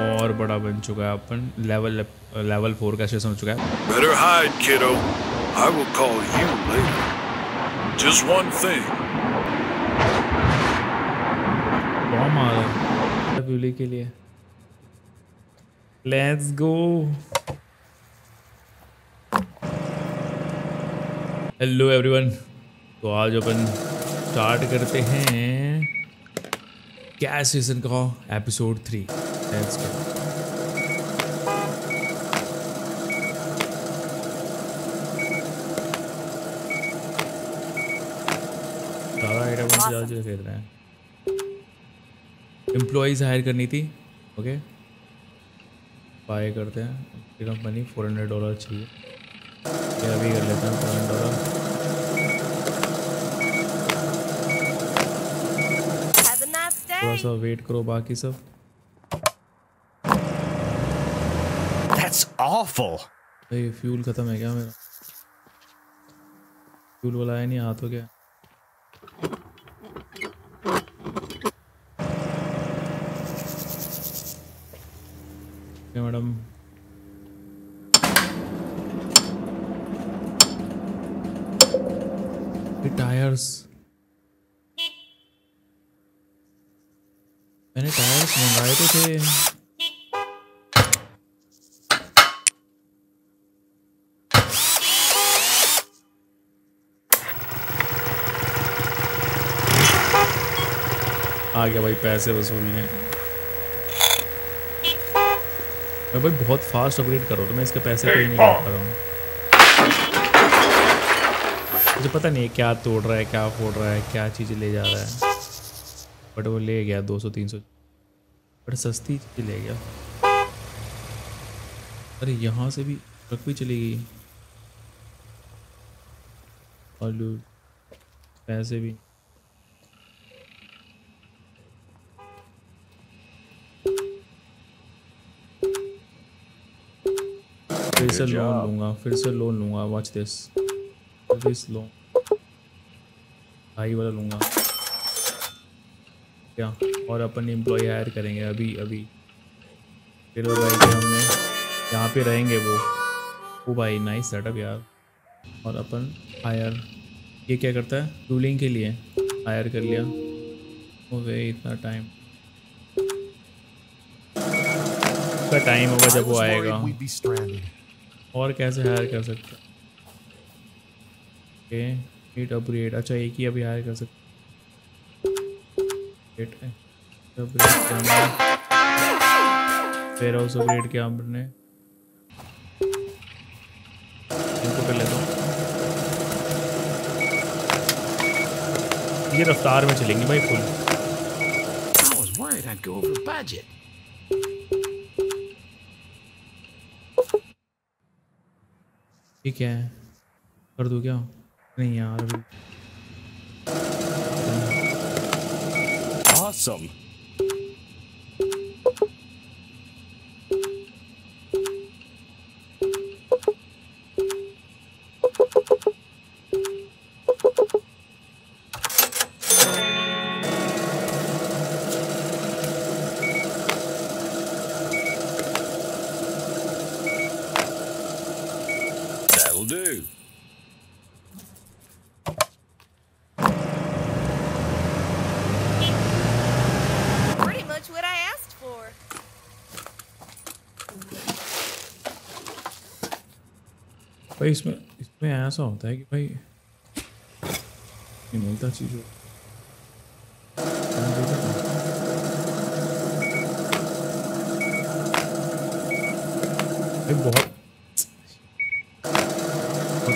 और बड़ा बन चुका है अपन। लेवल लेवल फोर का स्टेशन हो चुका है? Better hide, kiddo. I will call you later. Just one thing. Bomb आ रहा है। ब्यूली के लिए। लेट्स गो हेलो एवरीवन तो आज अपन स्टार्ट करते हैं। क्या सीज़न का? एपिसोड थ्री लेट्स गो खरीद रहे हैं। एम्प्लॉयज़ हायर करनी थी ओके बाय करते हैं। कंपनी फोर हंड्रेड डॉलर चाहिए। अभी कर लेते हैं फोर हंड्रेड डॉलर थोड़ा सा वेट करो बाकी सब। That's awful. भाई फ्यूल ख़त्म है क्या मेरा? फ्यूल वाला है नहीं आ तो क्या क्या मैडम टायर्स मैंने टायर्स मंगाए तो थे। आ गया भाई पैसे वसूलने। मैं भाई बहुत फास्ट अपग्रेड करो तो मैं इसके पैसे पे नहीं कर पा रहा हूँ। मुझे पता नहीं क्या तोड़ रहा है क्या फोड़ रहा है क्या चीज़ें ले जा रहा है। बट वो ले गया दो सौ तीन सौ। बट सस्ती ले गया। अरे यहाँ से भी ट्रक भी चली गई। और पैसे भी। फिर से लोन लूँगा फिर से लोन लूँगा watch this service loan high वाला लूँगा। क्या? और अपन एम्प्लॉय हायर करेंगे अभी अभी। फिर वो भाई कि हमने यहाँ पे रहेंगे वो। वो भाई नाइस सेटअप यार। और अपन हायर ये क्या करता है? रूलिंग के लिए हायर कर लिया। हो गए इतना टाइम उसका टाइम होगा जब वो आएगा. और कैसे हायर कर सकते हैं? ओके अपग्रेड अच्छा एक ही अभी हायर कर सकते Great है। वेयर हाउस अपग्रेड किया हमने। इनको कर लेता हूँ। ये रफ्तार में चलेंगी भाई full. I was worried I'd go over budget. ये है? कर दूँ क्या? नहीं यार Awesome. भाई इसमें इसमें ऐसा होता है कि भाई ये मिलता चीज़ हो बहुत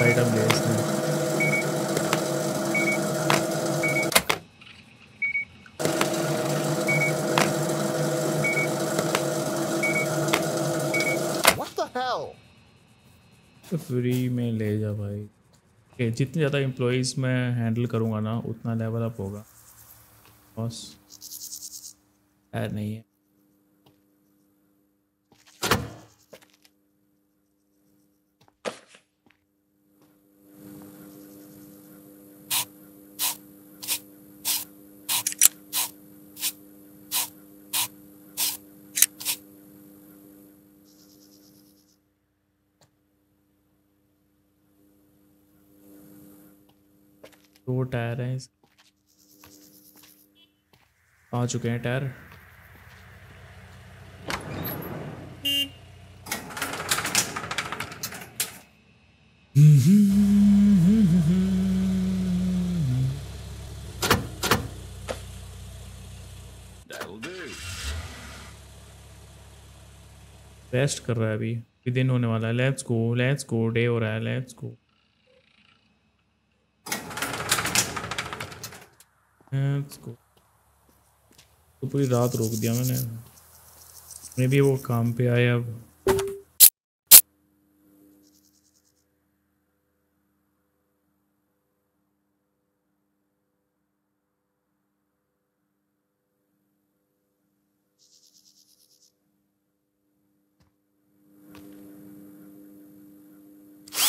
आइटम ले इसमें तो फ्री में ले जा भाई। Okay, जितने ज़्यादा एम्प्लॉज मैं हैंडल करूँगा ना उतना लेवल अप होगा। बस नहीं है। टायर हैं आ चुके हैं टायर। रेस्ट कर रहा है अभी। दिन होने वाला है। Let's go let's go day हो रहा है। लेट्स गो तो पूरी रात रोक दिया मैंने। मे भी वो काम पे आए अब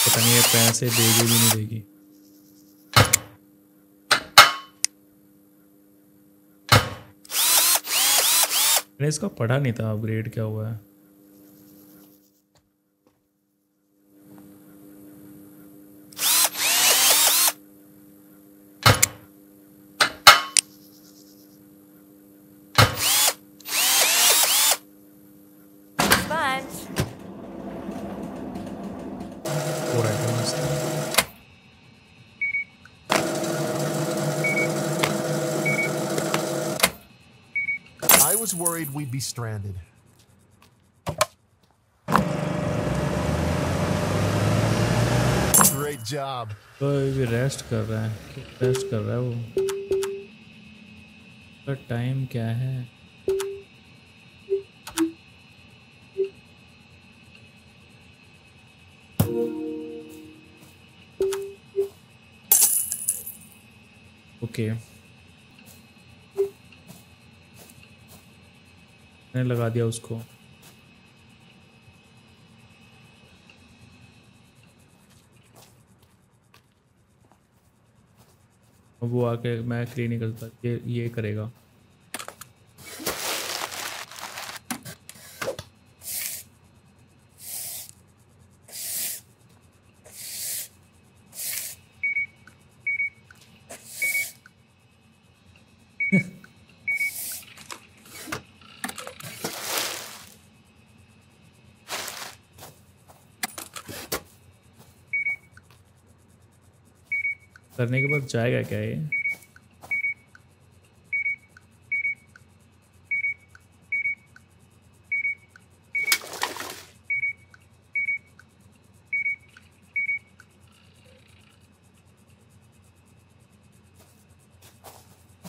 पता नहीं पैसे देगी भी नहीं देगी। मैंने इसका पढ़ा नहीं था अपग्रेड क्या हुआ है Sponge. हो रहा है मस्त I was worried we'd be stranded. Great job. तो अभी रेस्ट कर रहा है रेस्ट कर रहा है वो उसका टाइम क्या है दिया उसको। वो आके मैं क्लीन नहीं करता ये ये करेगा। करने के बाद जाएगा क्या ये?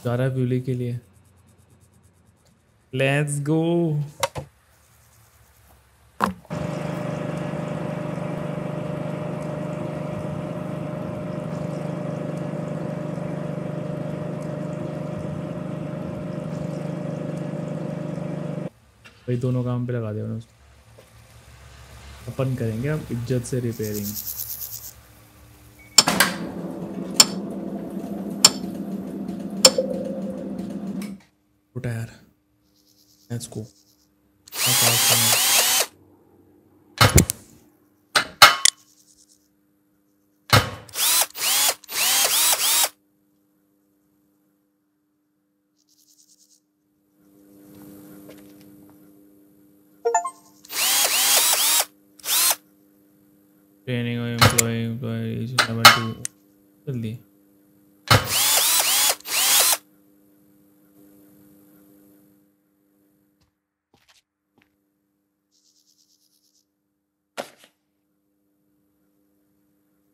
जा रहा है ब्यूली के लिए। लेट्स गो भाई, दोनों काम पे लगा दिया उसको। अपन करेंगे हम इज़्ज़त से repairing tyre let's go training और एम्प्लॉय एम्प्लॉय लेवल टू जल्दी।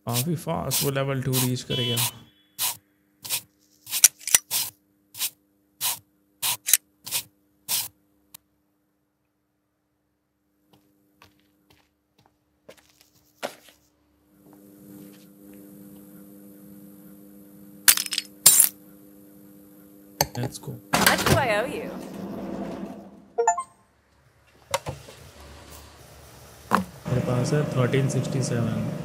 काफ़ी फास्ट वो लेवल टू रीच करेगा। Let's 1367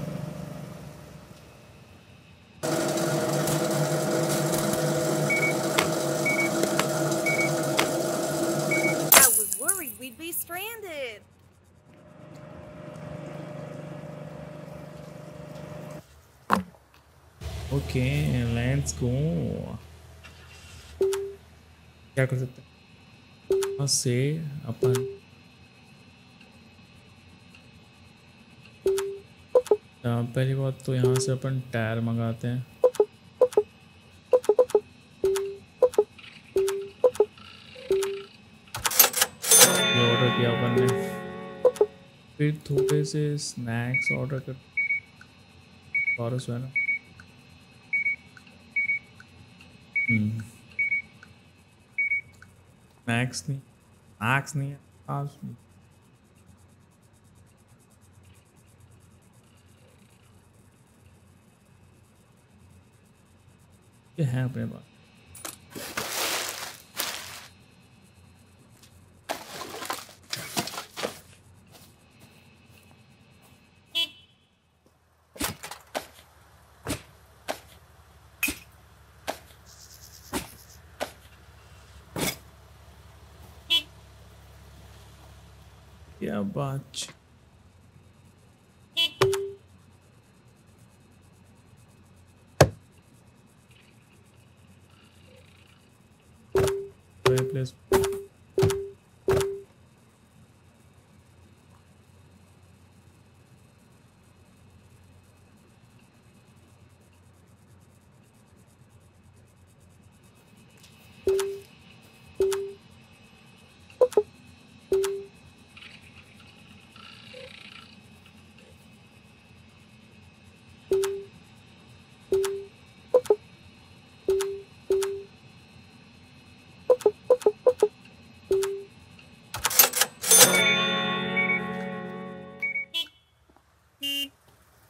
ओके लायंस को क्या कर सकते हैं वहाँ से अपन अ, पहली बात तो यहाँ से अपन टायर मंगाते हैं। ऑर्डर किया अपन ने। फिर थोड़े से स्नैक्स ऑर्डर कर बारह सौ है ना? हम्म। स्नैक्स नहीं स्नैक्स नहीं है आज नहीं ये है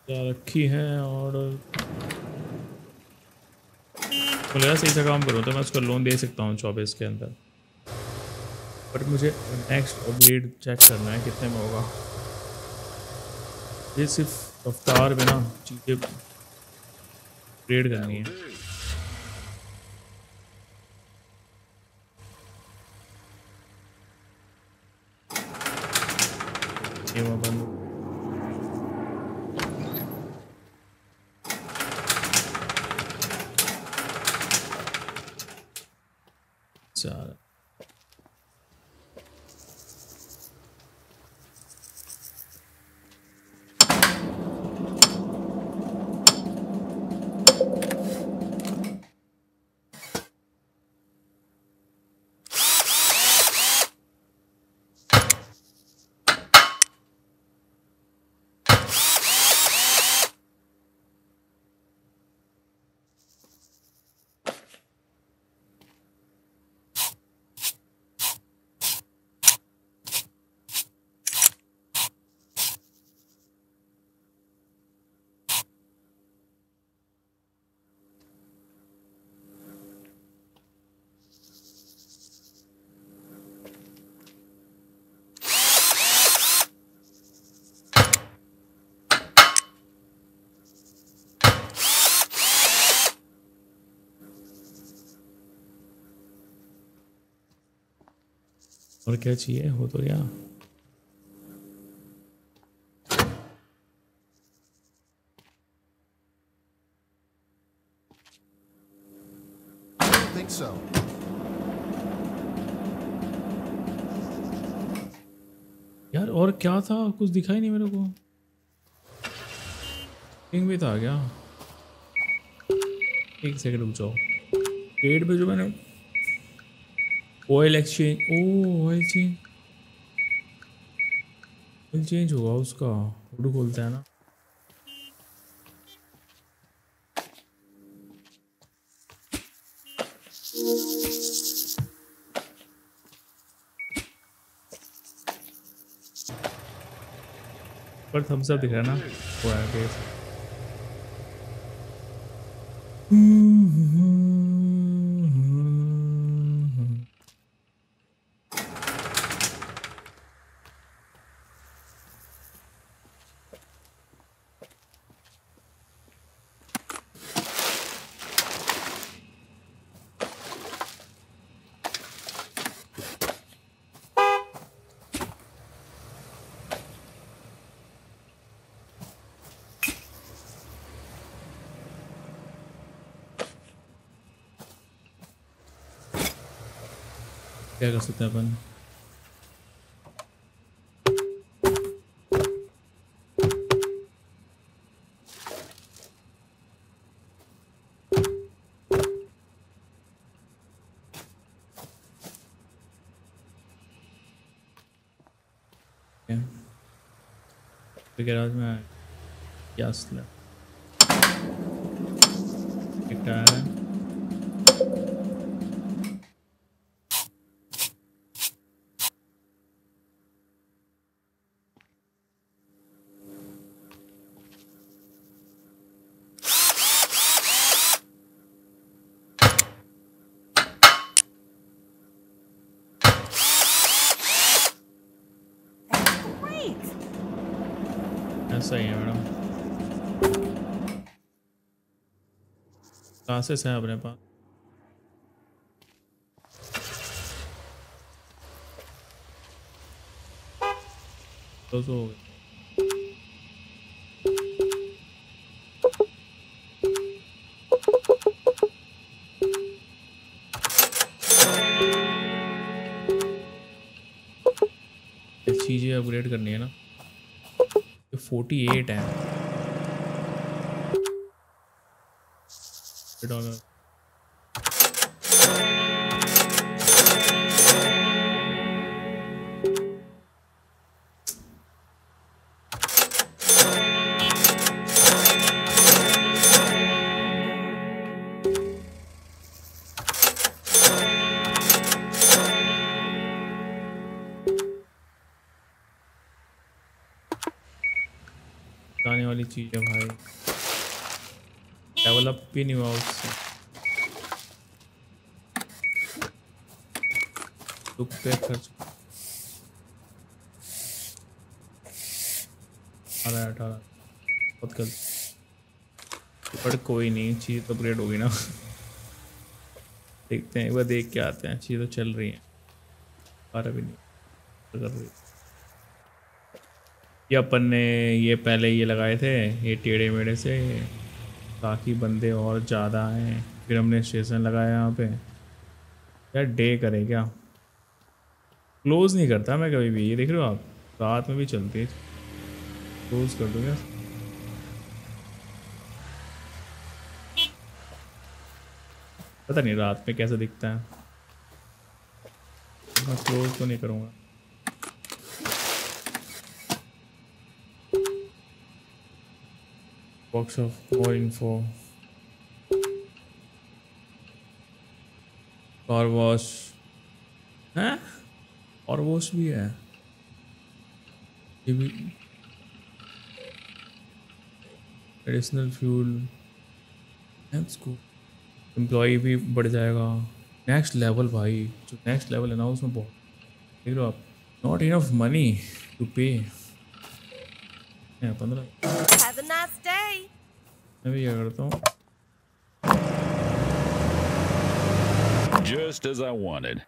रखी है और मुझे लगा सही से काम करूँ तो मैं उसको लोन दे सकता हूँ चौबीस के अंदर। बट मुझे नेक्स्ट अपग्रेड चेक करना है, कितने में होगा। ये सिर्फ़ रफ्तार में ना चीज़ें अपग्रेड करनी है। ये वो बंद चल और क्या चाहिए? हो तो so. यार और क्या था? कुछ दिखाई नहीं मेरे को। पिंग भी था क्या एक सेकंड रुक जाओ। पेड पे जो मैंने ऑयल एक्सचेंज ओ ऑयल चेंज ऑयल चेंज होगा उसका। फ़ोटो खोलता है ना। पर थम्स अप दिख रहा है ना? वो है क्या कर सकते हैं अपन क्या तो गैराज में आया क्या असला एक टायर है Great. ऐसा ही है मैडम क्लासेस हैं अपने पास। तो हो चीज़ें अपग्रेड करनी है ना। फोर्टी एट है। डॉलर जाने भी नहीं हुआ उससे दुख पे अठारह। अठारह बहुत गलत। बट कोई नहीं, चीज़ तो अपग्रेड होगी ना। देखते हैं, एक बार देख के आते हैं। चीज़ तो चल रही है। बारह भी नहीं। कर रही ये अपन ने ये पहले ये लगाए थे, ये टेढ़े मेढ़े से। ताकि बंदे और ज़्यादा आए। फिर हमने स्टेशन लगाया यहाँ पे। यार डे करे क्या? क्लोज नहीं करता मैं कभी भी। ये देख रहे हो आप? रात में भी चलती है। क्लोज कर दूँगा पता नहीं रात में कैसा दिखता है। मैं क्लोज तो नहीं करूँगा। Box of more info car wash. हैं और वॉश भी है. ये भी एडिशनल फ्यूल गो एम्प्लॉय भी बढ़ जाएगा. नेक्स्ट लेवल भाई. जो नेक्स्ट लेवल है ना, उसमें बहुत देख लो आप. नॉट इनफ मनी टू पे पंद्रह day. Ne bir gördüm. Just as I wanted.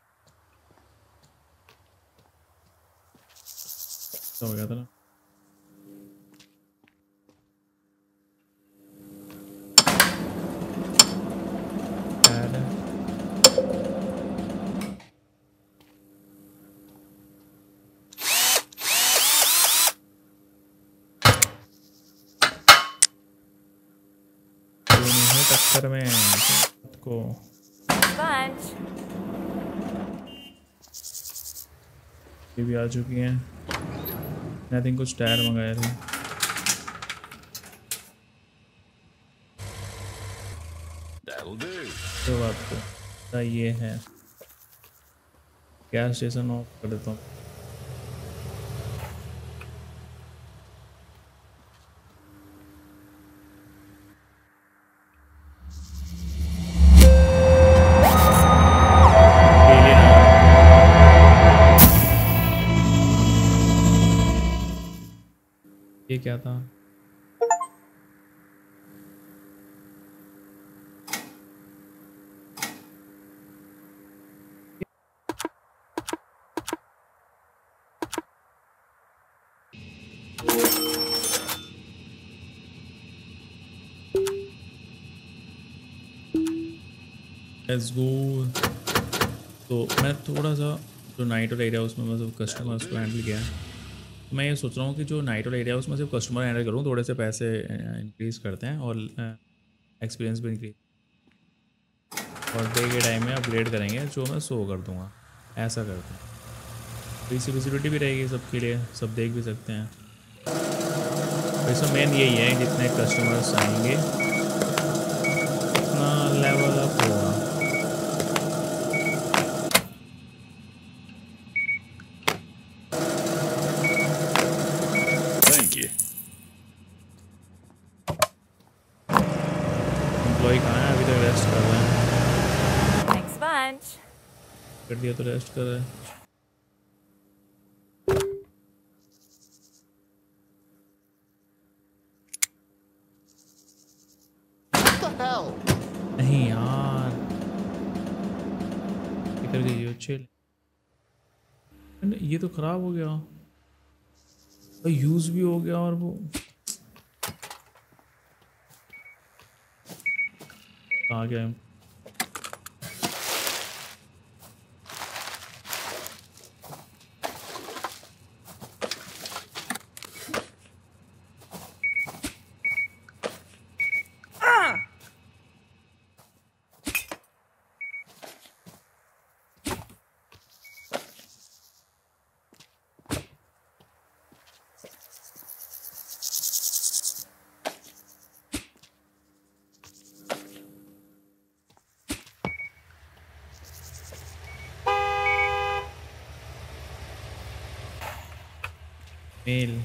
टक्कर में को। ये भी आ चुकी हैं। आई थिंक कुछ टायर मंगाए थे। तो आपको तो ये है। गैस स्टेशन ऑफ़ कर देता हूँ। क्या था? Let's गो तो मैं थोड़ा सा जो नाइट और एरिया उसमें मतलब कस्टमर्स को हैंडल किया तो मैं ये सोच रहा हूँ कि जो नाइट वाला एरिया है, उसमें सिर्फ़ कस्टमर हैंडल करूँ, थोड़े से पैसे इंक्रीज़ करते हैं और एक्सपीरियंस भी इंक्रीज और डे के टाइम में अपग्रेड करेंगे, जो मैं शो कर दूँगा। ऐसा करते हैं। तो इसी विजिबिलिटी भी रहेगी सबके लिए, सब देख भी सकते हैं। तो इसमें मेन यही है जितने कस्टमर्स आएँगे उतना लेवल अप होगा Thank you. एम्प्लॉय कहाँ है अभी तक रेस्ट कर रहे हैं Thanks bunch. कर कर रहे हैं? नहीं यार। इधर गई चिल ये तो खराब हो गया। यूज़ भी हो गया और वो। आ गया। मेल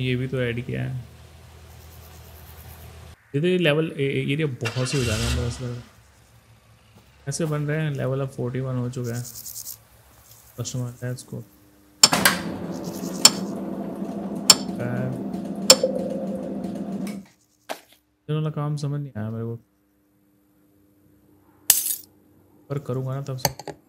ये भी तो ऐड किया है। तो ये लेवल एरिया बहुत से हो जाएगा मेरा है। ऐसे बन रहे हैं लेवल अब फोर्टी वन हो चुका है। कस्टमर लेट्स गो ये वाला काम समझ नहीं आया मेरे को। पर करूँगा ना तब से।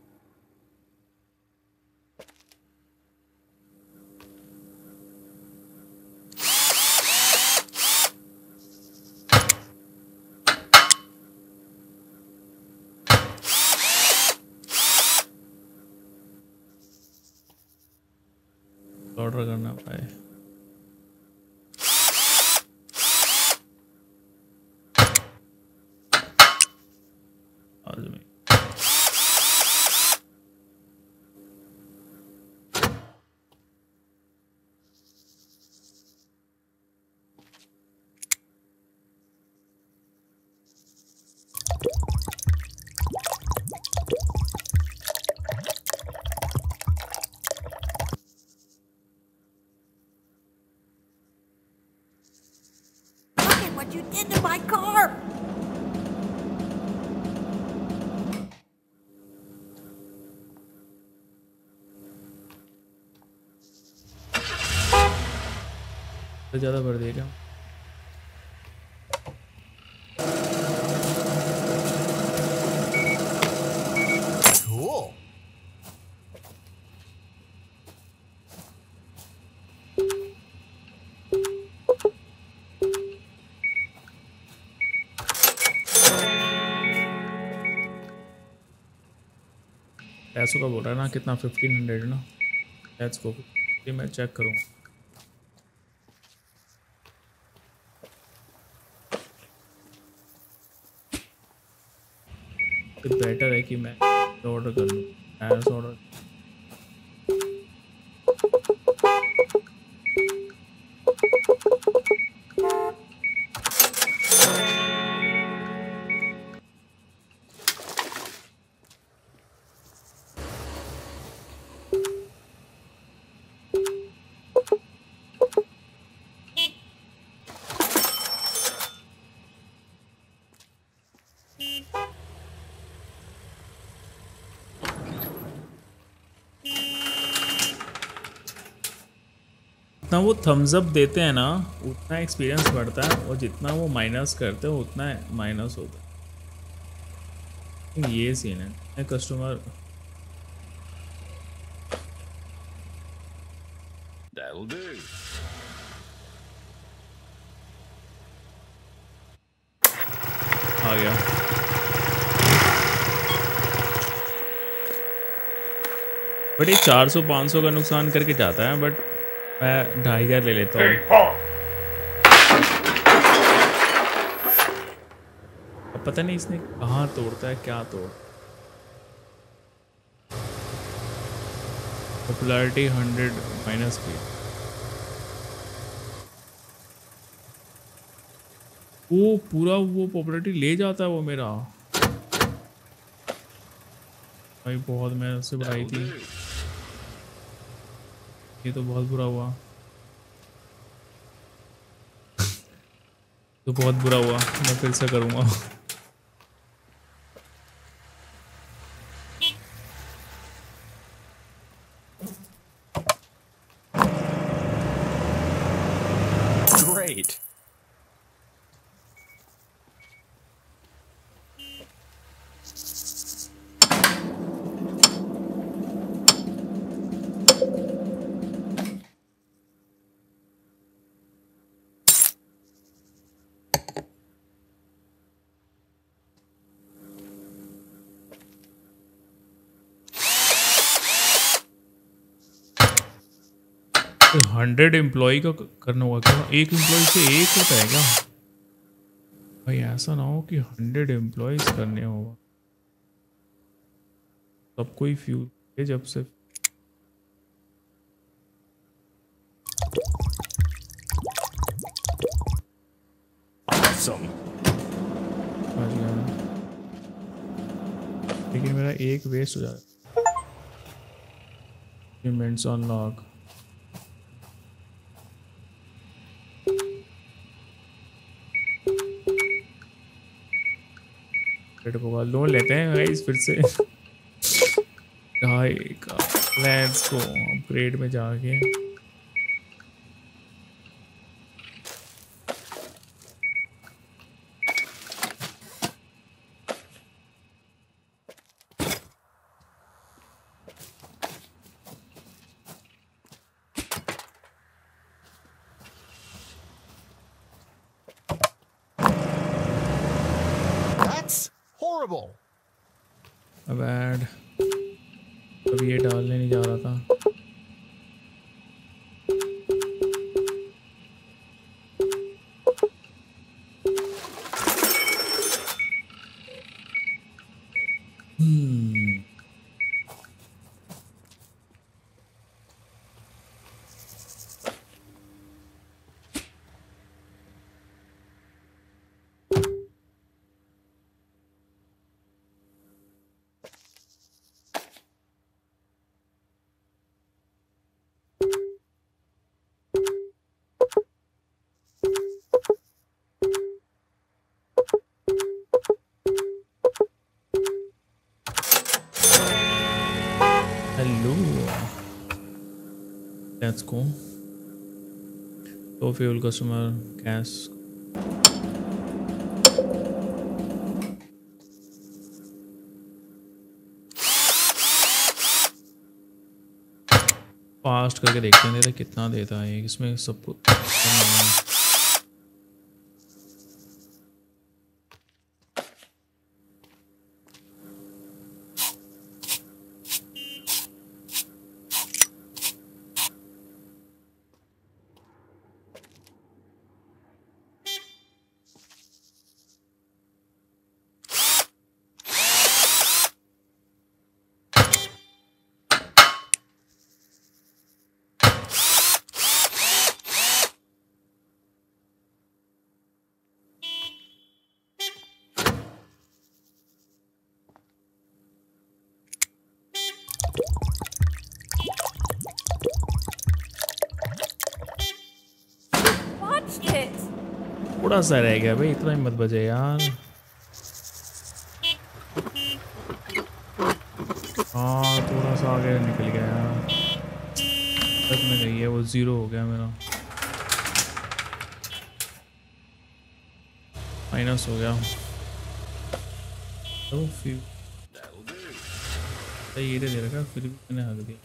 तो ज़्यादा भर क्या पैसों का बोल रहा है ना कितना फिफ्टीन हंड्रेड ना? लेट्स गो मैं चेक करूँगा। बेटर है कि मैं ऑर्डर कर लूँ। ऑर्डर जितना वो थम्स अप देते हैं ना उतना एक्सपीरियंस बढ़ता है और जितना वो माइनस करते हैं उतना माइनस होता है। ये सीन है। कस्टमर आ गया। बट ये चार सौ पाँच सौ का नुकसान करके जाता है बट मैं ढाई हज़ार ले लेता हूँ। अब पता नहीं इसने कहाँ तोड़ता है क्या तोड़ पॉपुलैरिटी हंड्रेड माइनस की वो पूरा वो पॉपुलैरिटी ले जाता है वो मेरा। भाई बहुत मैंने उससे बढ़ाई थी। ये तो बहुत बुरा हुआ। तो बहुत बुरा हुआ। मैं फिर से करूँगा। हंड्रेड एम्प्लॉय का करना होगा क्या? एक एम्प्लॉय से एक होता है क्या? भाई ऐसा ना हो कि हंड्रेड एम्प्लॉयज़ करने होगा सबको ही फ्यूल है जब से Awesome. लेकिन मेरा एक वेस्ट हो जाएगा पेमेंट्स अनलॉक लोन लेते हैं गाइस फिर से। ढाई का लेट्स गो अपग्रेड में जाके That's horrible. अब ऐड अब ये डालने नहीं जा रहा था fuel customer gas. फास्ट करके देखते हैं कितना देता है इसमें सब कुछ थोड़ा सा रह गया भाई, इतना ही मत बजे यार। हाँ थोड़ा सा आगे निकल गया यार। तक में गई है, वो ज़ीरो हो गया मेरा। माइनस हो गया। तो फिर ये दे रखा, फिर भी मैंने हक दिया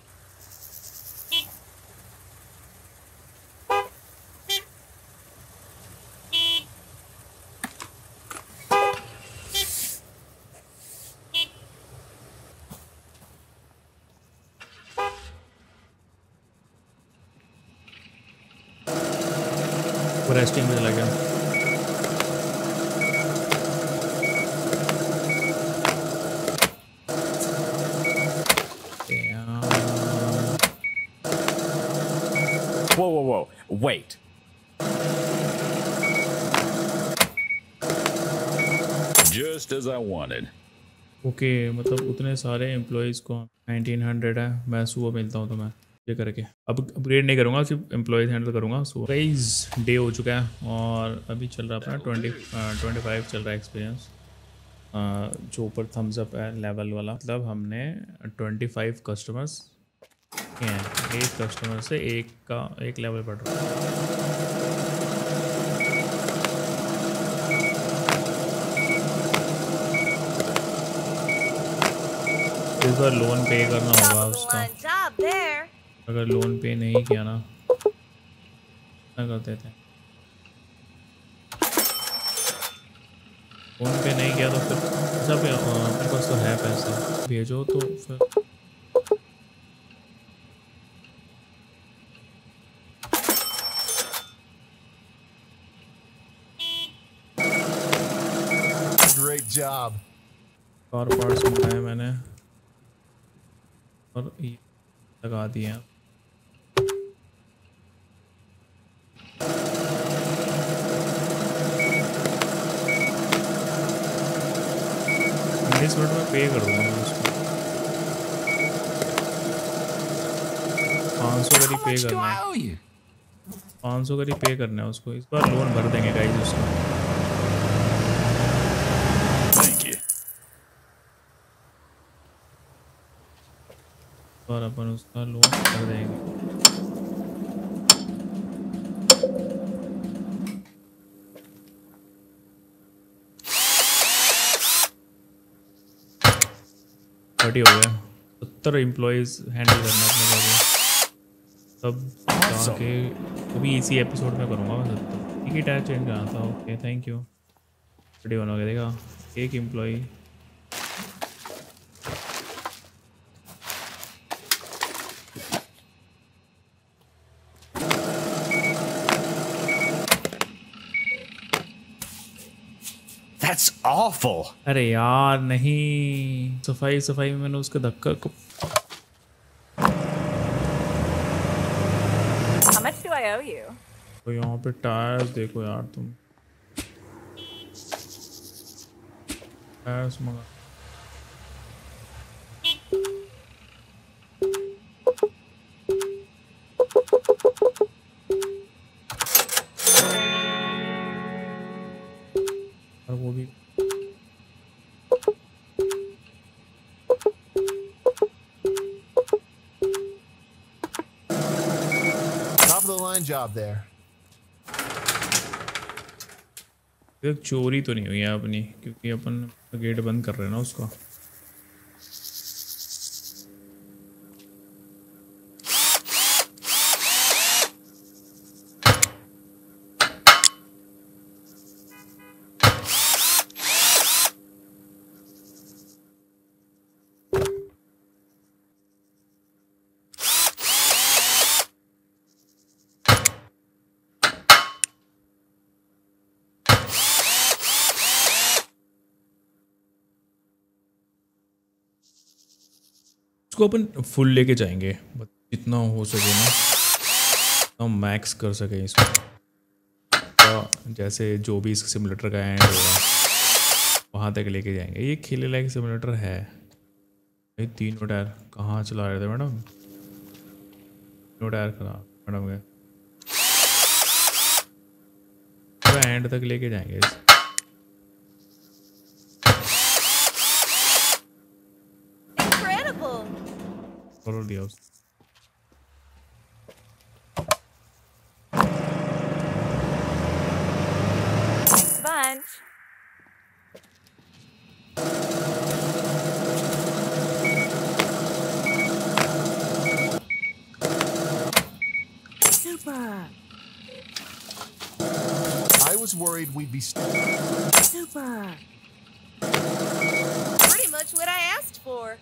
रेस्टिंग में चला गया Damn. Whoa, whoa, whoa. Wait. Just as I wanted. Okay मतलब उतने सारे एम्प्लॉयज़ को 1900 है मैं सुबह मिलता हूँ तो मैं ये करके अब अपग्रेड नहीं करूँगा सिर्फ़ एम्प्लॉयज़ हैंडल करूँगा सुबह प्राइज डे हो चुका है और अभी चल रहा अपना ट्वेंटी ट्वेंटी फाइव चल रहा है एक्सपीरियंस जो ऊपर थम्स अप है लेवल वाला मतलब हमने ट्वेंटी फाइव कस्टमर्स हैं। एक कस्टमर से एक का एक लेवल बढ़ रहा है। इस बार लोन पे करना होगा उसका. अगर लोन पे नहीं किया ना क्या करते थे लोन पे नहीं किया तो फिर सब अपने पास तो है पैसा। भेजो तो फिर। Job. कार पार्ट्स मंगाए मैंने। और ये लगा दिए हैं। बीस मिनट में पे कर दूँगा मैं उसको। पाँच सौ करीब पे करना है। पाँच सौ करीब पे करना है उसको। इस बार लोन भर देंगे गाइज़ उसका। और अपन उसका लोन कर देंगे। थर्टी हो गया। सत्तर एम्प्लॉयज़ हैंडल करना अपने को। तब जाके वो भी इसी एपिसोड में करूँगा मैं सत्तर। ठीक है टायर चेंज करना था okay thank you thirty one हो गया देखा। एक एम्प्लॉई That's awful. अरे यार नहीं सफ़ाई सफ़ाई में मैंने उसके धक्का को How much do I owe you? तो यहाँ पे टायर्स देखो यार तुम टायर्स मंगा Line job there. चोरी तो नहीं हुई है अपनी, क्योंकि अपन गेट बंद कर रहे हैं ना उसका उसको अपन फुल लेके जाएँगे। जितना हो सके ना हम मैक्स कर सके इसको तो जैसे जो भी इस सिमुलेटर का एंड होगा वहाँ तक लेके जाएँगे। ये खेले लायक सिमुलेटर है। ये तीनों टायर कहाँ चला रहे थे मैडम? तीनों टायर खराब मैडम के एंड तक लेके जाएँगे। इस Por Dios. Bunch. Super. I was worried we'd be Super. Pretty much what I asked for.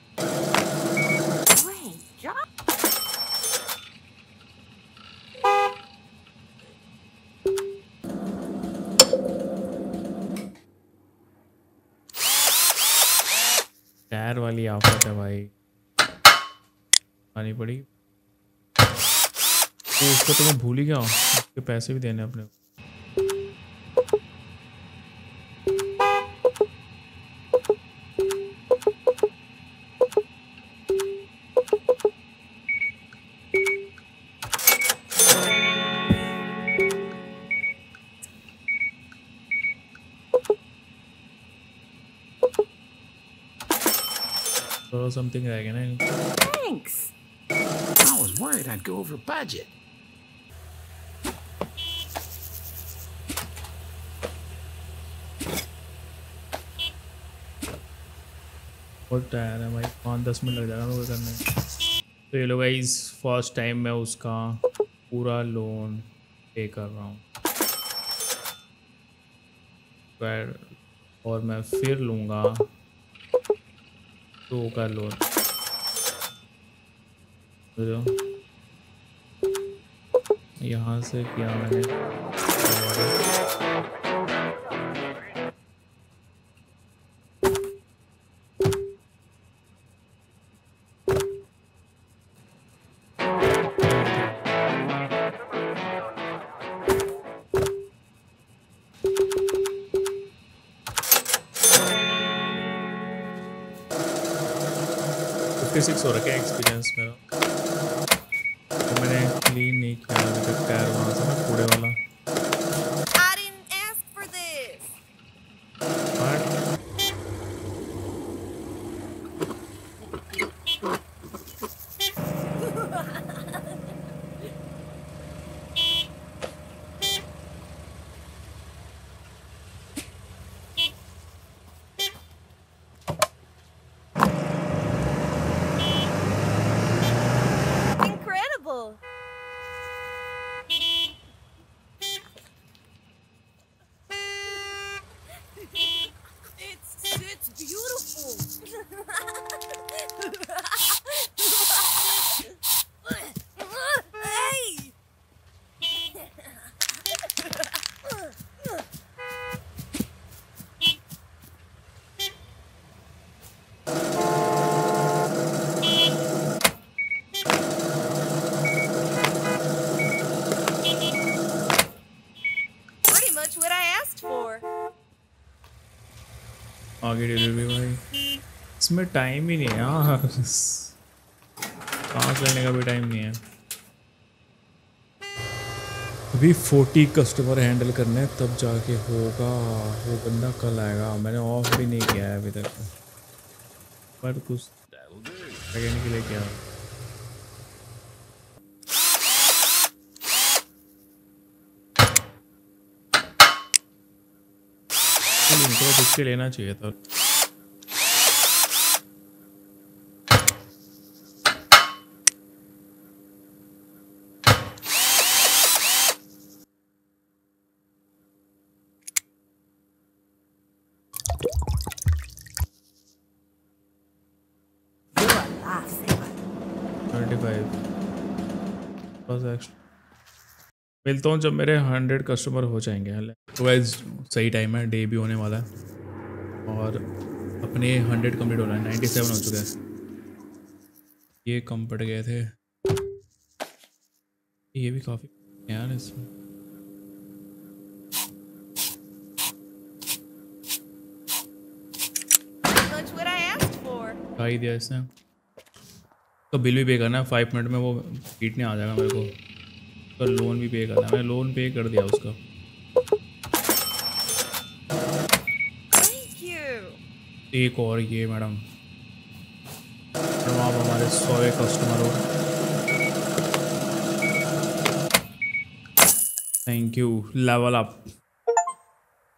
आफत है भाई। आनी पड़ी। तो उसको तो मैं भूल ही गया हूँ। उसके पैसे भी देने अपने थोड़ा रह गया ना Thanks. I was worried I'd go over budget. बहुत टायर है भाई पाँच दस मिनट लग जाएगा मेरे को करने तो ये लोग इस फ़र्स्ट टाइम मैं उसका पूरा लोन पे कर रहा हूँ और मैं फिर लूँगा तो का लोन यहाँ से किया मैंने। फिफ्टी सिक्स हो रखा है एक्सपीरियंस मेरा तो मैंने क्लीन नहीं किया अभी तक टायर वहाँ से ना कूड़े वाला I didn't ask for this. But Incredible. It's it's beautiful. hey. Pretty much what I asked for. आगे डिलीवरी भाई। इसमें टाइम ही नहीं है यार। सांस लेने का भी टाइम नहीं है। अभी फोर्टी कस्टमर हैंडल करने हैं, तब जाके होगा। वो बंदा कल आएगा। मैंने ऑफ़ भी नहीं किया है अभी तक। पर कुछ सेकेंड के लिए क्या? इनको देख के लेना चाहिए था You're a lifesaver. Twenty five बस एक्स्ट्रा मिलता हूँ जब मेरे हंड्रेड कस्टमर हो जाएँगे तो गाइस सही टाइम है डे भी होने वाला है। और अपने हंड्रेड कंप्लीट हो रहा है नाइन्टी सेवन हो चुका है। ये कम पड़ गए थे। ये भी काफ़ी यार इसमें। ही दिया इसने तो बिल भी पे करना है फाइव मिनट में वो पीटने आ जाएगा मेरे को। तो लोन भी पे करना है। मैंने लोन पे कर दिया उसका। एक और ये मैडम। मैडम आप हमारे सौ कस्टमर हो। थैंक यू लेवल अप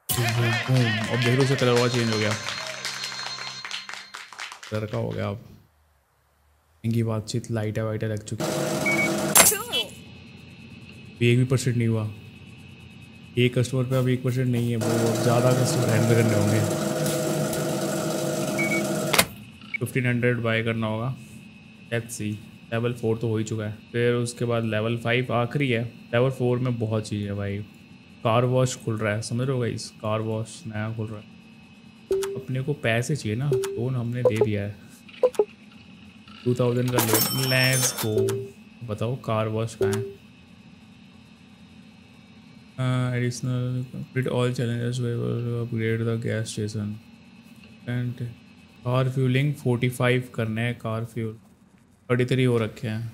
अब देख लो से कलर हुआ चेंज हो गया। कलर का हो गया अब। इनकी बातचीत लाइटें वाइटें लग चुकी Cool. अभी एक भी परसेंट नहीं हुआ। एक कस्टमर पे अब एक परसेंट नहीं है, वो ज़्यादा कस्टमर हैंडल करने होंगे। फिफ्टीन हंड्रेड बाई करना होगा। लेट्स सी लेवल फोर तो हो ही चुका है। फिर उसके बाद लेवल फाइव आखिरी है। लेवल फोर में बहुत चीज़ है भाई। कार वॉश खुल रहा है, समझ रहे हो इस कार वॉश नया खुल रहा है। अपने को पैसे चाहिए ना लोन हमने दे दिया है। टू थाउज़ेंड का लोन लेट्स गो बताओ कार वॉश कहाँ है? Additional complete all challenges upgrade the gas station and car fuelling 45 करना है कार फ्यूल थर्टी थ्री हो रखे हैं.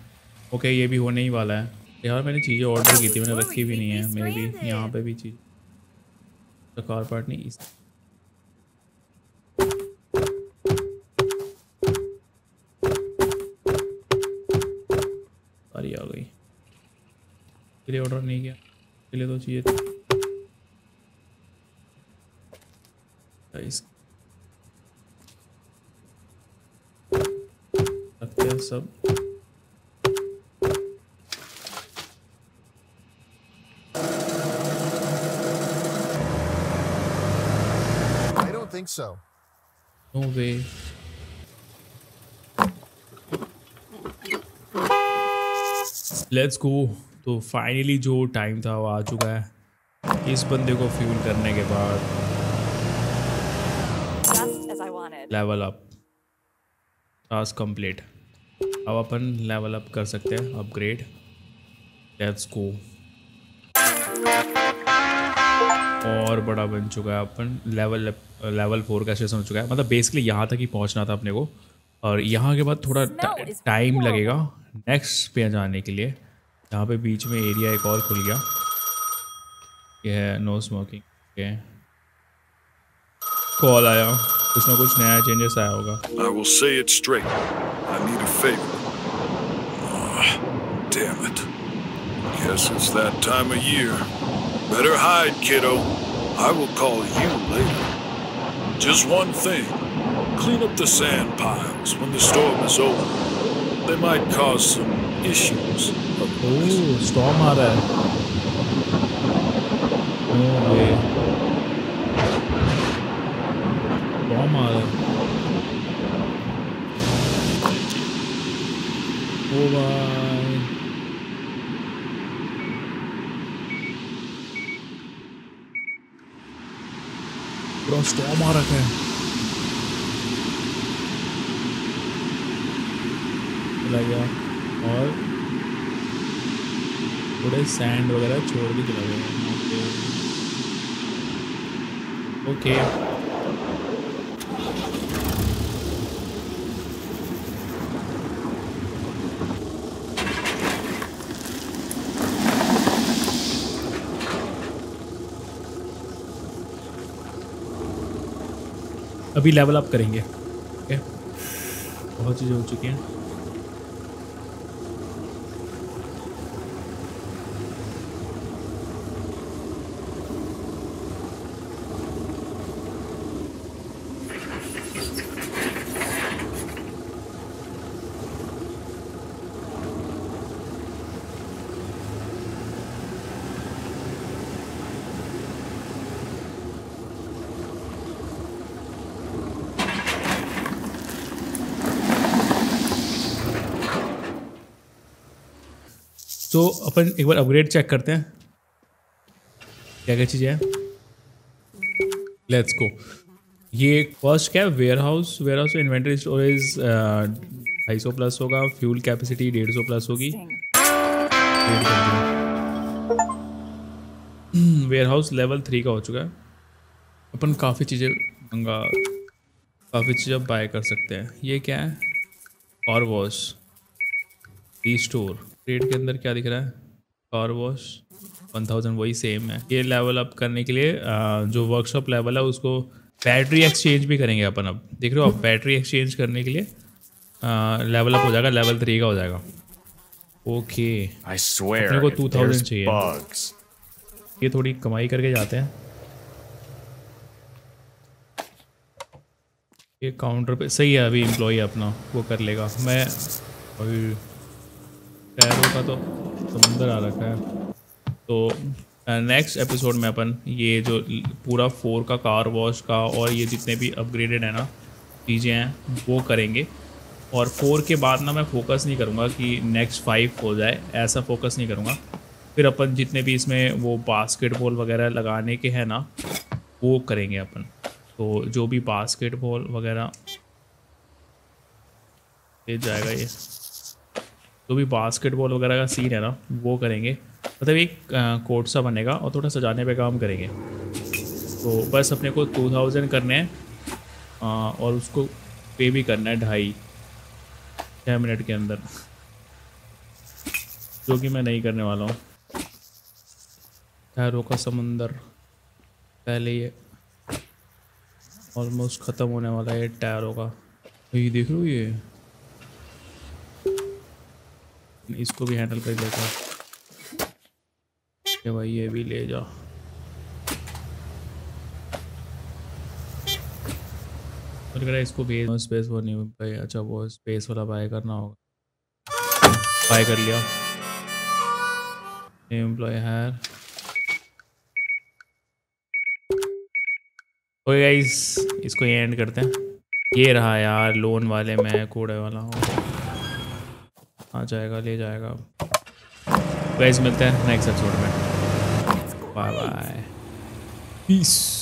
ओके ये भी होने ही वाला है. यार मैंने चीज़ें ऑर्डर की थी मैंने रखी भी नहीं है मे भी यहाँ पे भी चीज़. तो कार पार्ट नहीं इस सारी आ गई. ऑर्डर नहीं किया. इसलिए तो चाहिए था इस रखते हैं सब I don't think so. No way let's go तो फाइनली जो टाइम था वो आ चुका है। इस बंदे को फ्यूल करने के बाद. लेवल अप टास्क कंप्लीट अब अपन लेवल अप कर सकते हैं। अपग्रेड लेट्स गो और बड़ा बन चुका है अपन। लेवल लेवल फोर का सेशन हो चुका है। मतलब बेसिकली यहाँ तक ही पहुँचना था अपने को। और यहाँ के बाद थोड़ा टाइम लगेगा। नेक्स्ट पे जाने के लिए। यहाँ पे बीच में एरिया एक और खुल गया ये है नो स्मोकिंग ये कॉल आया कुछ ना कुछ नया चेंजेस आया होगा I will say it straight. I need a favor. Ah, damn it. Guess it's that time of year. Better hide, kiddo. I will call you later. Just one thing. Clean up the sand piles when the storm is over. They might cause some issues. Oh storm आ रहा है no वे storm आ रहा है ओ भाई पूरा storm आ रखा है चला गया और थोड़े सैंड वगैरह छोड़ के चला गया। ओके अभी लेवल अप करेंगे। ओके बहुत चीज़ें हो चुकी हैं। तो अपन एक बार अपग्रेड चेक करते हैं। क्या क्या चीज़ें हैं? लेट्स गो ये फ़र्स्ट क्या है? Warehouse warehouse inventory storage ढाई सौ प्लस होगा। फ्यूल कैपेसिटी डेढ़ सौ प्लस होगी। वेयर हाउस लेवल थ्री का हो चुका है। अपन काफ़ी चीज़ें मंगा, काफ़ी चीज़ें बाय कर सकते हैं। ये क्या है? Car wash restore trade के अंदर क्या दिख रहा है कार वॉश वन थाउज़ेंड वही सेम है ये लेवल अप करने के लिए जो वर्कशॉप लेवल है उसको बैटरी एक्सचेंज भी करेंगे अपन अब देख रहे हो आप बैटरी एक्सचेंज करने के लिए लेवल अप हो जाएगा लेवल थ्री का हो जाएगा ओके. अपने को if 2000 चाहिए। bugs. ये थोड़ी कमाई करके जाते हैं ये काउंटर पे सही है अभी एम्प्लॉय अपना वो कर लेगा मैं अभी टैरो का तो समुंदर आ रखा है। तो नेक्स्ट एपिसोड में अपन ये जो पूरा फोर का कार वॉश का और ये जितने भी अपग्रेडेड है ना, चीज़ें हैं, वो करेंगे। और फोर के बाद ना मैं फोकस नहीं करूँगा कि नेक्स्ट फाइव हो जाए, ऐसा फोकस नहीं करूँगा। फिर अपन जितने भी इसमें वो बास्केटबॉल वगैरह लगाने के हैं ना, वो करेंगे अपन। तो जो भी बास्केटबॉल वगैरह ले जाएगा ये। जो भी बास्केटबॉल वगैरह का सीन है ना, वो करेंगे। मतलब एक कोर्ट सा बनेगा और थोड़ा सजाने पे काम करेंगे। तो बस अपने को टू थाउज़ेंड करने हैं और उसको पे भी करना है ढाई छः मिनट के अंदर। जो कि मैं नहीं करने वाला हूँ। टैरों का समंदर, पहले ये। ऑलमोस्ट ख़त्म होने वाला है टायरों का। ये देख लो ये? इसको भी हैंडल कर लेता हूँ। ये भाई, ये भी ले जा। लग रहा इसको भेज स्पेस वो नहीं भाई अच्छा वो स्पेस वाला बाय करना होगा। बाय कर लिया। एम्प्लॉय है ओके गाइस इसको एंड करते हैं। ये रहा यार लोन वाले मैं, कूड़े वाला। हूँ आ जाएगा ले जाएगा। गाइस मिलते हैं नेक्स्ट एपिसोड में। Bye bye peace